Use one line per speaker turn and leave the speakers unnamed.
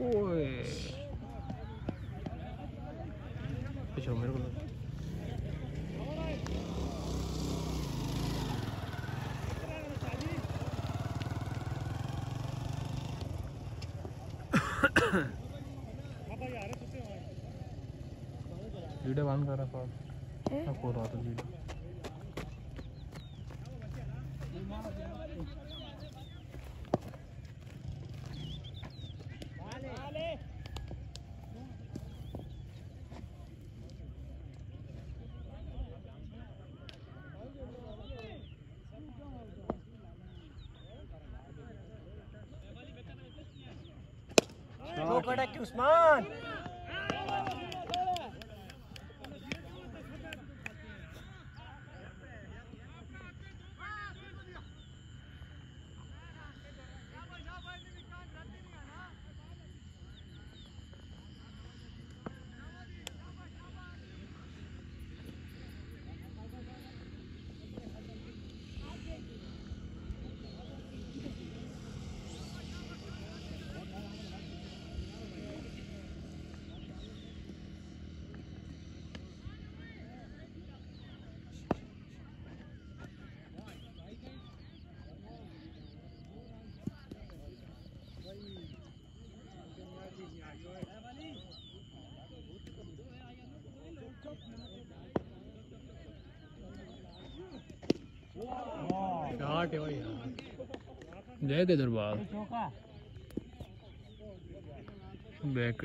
ओए पीछे मेरे को वीडियो बंद कर रहा था खोल रहा था वीडियो।
Kodak Usman.
शॉट है यार। जय के दरबार। बैक